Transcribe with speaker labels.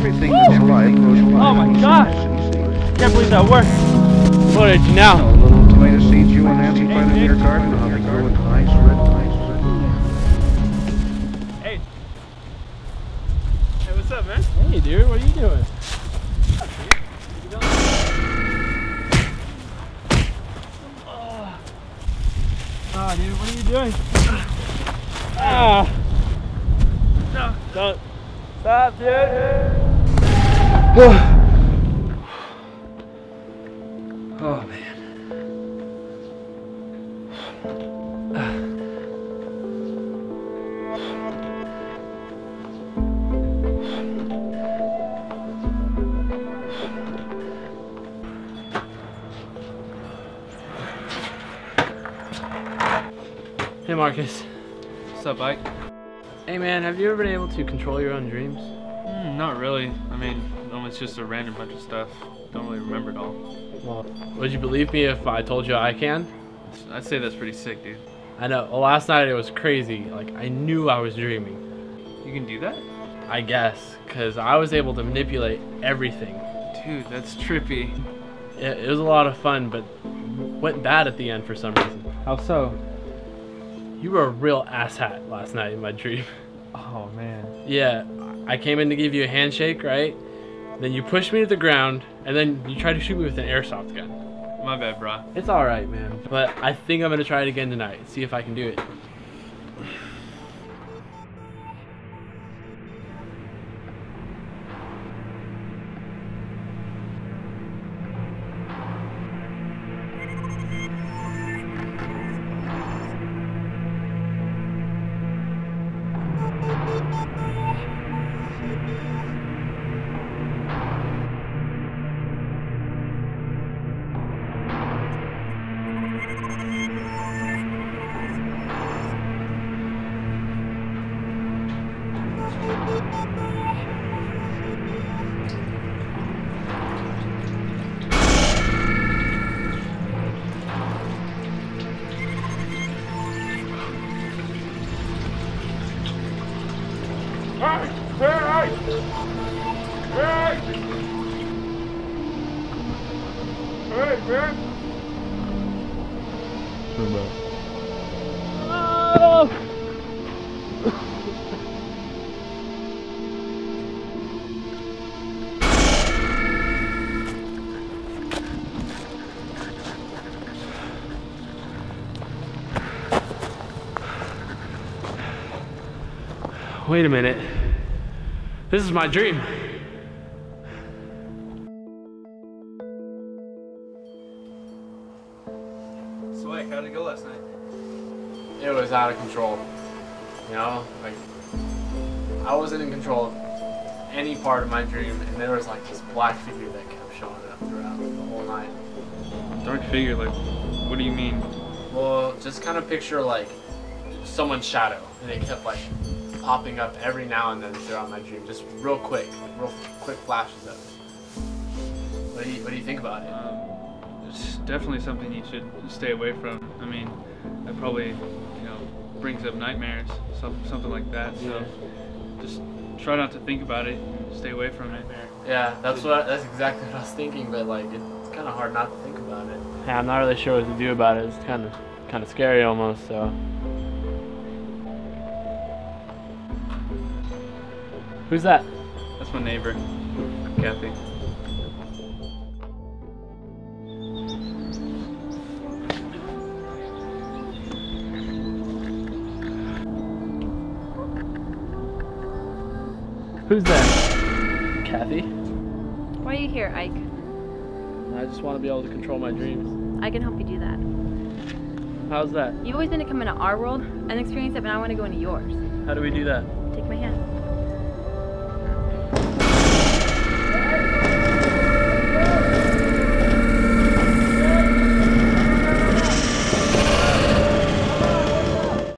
Speaker 1: everything. everything oh my gosh! Can't believe that worked. Footage now.
Speaker 2: A little tomato seeds you and Nancy planted in your garden. Nice red nice.
Speaker 1: Hey. Hey, what's up, man? Hey, dude. What are you doing? Ah, oh, dude, what are you doing? Ah. No. Stop, dude.
Speaker 2: Oh oh man.
Speaker 1: Hey, Marcus.
Speaker 3: What's up, Ike?
Speaker 1: Hey, man, have you ever been able to control your own dreams?
Speaker 3: Mm, not really. I mean, it's just a random bunch of stuff. Don't really remember it all.
Speaker 1: Well, would you believe me if I told you I can?
Speaker 3: I'd say that's pretty sick, dude.
Speaker 1: I know. Well, last night it was crazy. Like, I knew I was dreaming.
Speaker 3: You can do that?
Speaker 1: I guess, because I was able to manipulate everything.
Speaker 3: Dude, that's trippy.
Speaker 1: It, it was a lot of fun, but went bad at the end for some reason. How so? You were a real asshat last night in my dream.
Speaker 3: Oh, man.
Speaker 1: Yeah, I came in to give you a handshake, right? Then you push me to the ground, and then you try to shoot me with an airsoft gun.
Speaker 3: My bad, bro.
Speaker 1: It's alright, man. But I think I'm gonna try it again tonight, see if I can do it. Wait a minute. This is my dream.
Speaker 3: So, Ike, how'd it go last night?
Speaker 1: It was out of control. You know, like I wasn't in control of any part of my dream, and there was like this black figure that kept showing up throughout the whole night.
Speaker 3: Dark figure, like, what do you mean?
Speaker 1: Well, just kind of picture like someone's shadow, and it kept like popping up every now and then throughout my dream, just real quick, like real quick flashes of it. What do you What do you think about it?
Speaker 3: Um, it's definitely something you should stay away from. I mean, that probably, you know, brings up nightmares, some, something like that. So, just try not to think about it. and Stay away from it.
Speaker 1: Yeah, that's what that's exactly what I was thinking, but like it's kind of hard not to think about it. Yeah, I'm not really sure what to do about it. It's kind of kind of scary almost. So. Who's that?
Speaker 3: That's my neighbor, Kathy.
Speaker 1: Who's that? Kathy.
Speaker 4: Why are you here, Ike?
Speaker 1: I just want to be able to control my dreams.
Speaker 4: I can help you do that.
Speaker 1: How's that?
Speaker 4: You've always been to come into our world and experience it, but I want to go into yours.
Speaker 1: How do we do that?
Speaker 4: Take my hand.